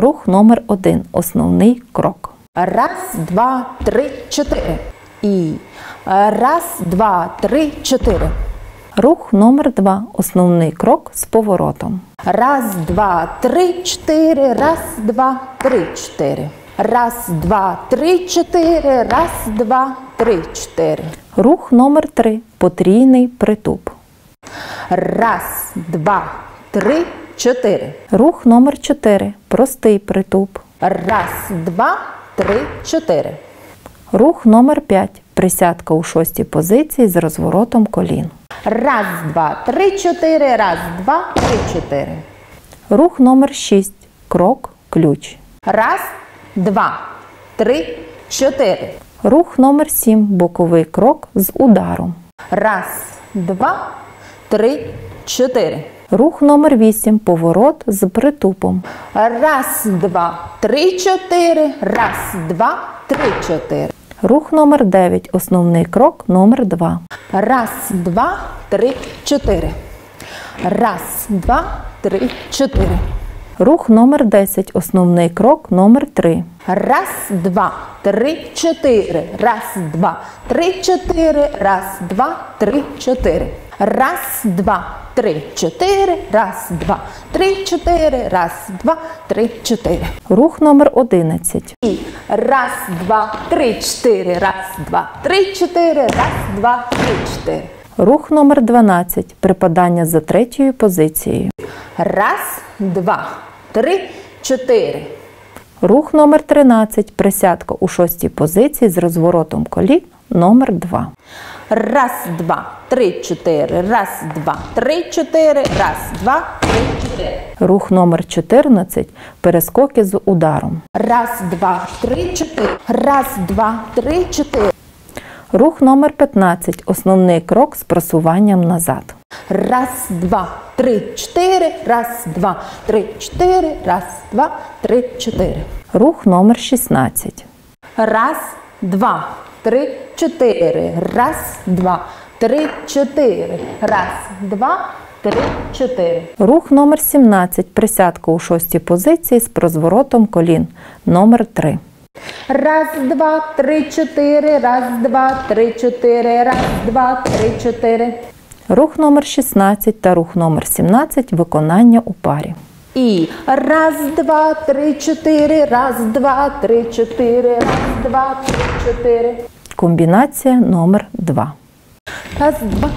Рух номер 1 Основний крок. Раз, два, три, чотири. І раз, два, три, чотири. Рух номер 2 Основний крок з поворотом. Раз, два, три, чотири. Раз, два, три, чотири. Раз, два, три, чотири. Раз, два, три, чотири. Рух номер 3 Потрійний притуп. Раз, два, три, чотири. Рух номер 4 Простий притуп. Раз, два, три, чотири. Рух номер 5 Присядка у шостій позиції з розворотом колін. Раз, два, три, чотири. Раз, два, три, чотири. Рух номер 6 Крок, ключ. Раз, два, три, чотири. Рух номер 7 Боковий крок з ударом. Раз, два, три, чотири. Рух номер 8 Поворот з притупом. Раз, два, три, чотири. Раз, два, три, чотири. Рух номер 9 Основний крок номер 2. Раз, два, три, чотири. Раз, два, три, чотири. Рух номер 10 Основний крок номер 3. Раз, два, три, чотири. Раз, два, три, чотири. Раз, два, три, чотири. Раз, два, три, чотири. Раз, два, три, чотири. Раз, два, три, чотири. Рух номер 11. І раз, два, три, чотири. Раз, два, три, чотири. Раз, два, три, чотири. Рух номер 12 Припадання за третьою позицією. Раз, два, три, чотири. Рух номер 13 Присядка у шостій позиції з розворотом колін номер 2. Раз, два, три, чотири. Раз, два, три, чотири. Раз, два, три, чотири. Рух номер 14 Перескоки з ударом. Раз, два, три, чотири. Раз, два, три, чотири. Рух номер 15 Основний крок з просуванням назад. Раз, два, три, чотири. Раз, два, три, чотири. Раз, два, три, чотири. Рух номер 16. Раз, два, три, чотири. Раз, два, три, чотири. Раз, два, три, чотири. Рух номер 17 Присядка у шостій позиції з розворотом колін номер 3. Раз, два, три, чотири. Раз, два, три, чотири. Раз, два, три, чотири. Рух номер 16 та рух номер 17 виконання у парі. І раз, два, три, чотири. Раз, два, три, чотири. Раз, два, три, чотири. Комбінація номер 2. Раз, два,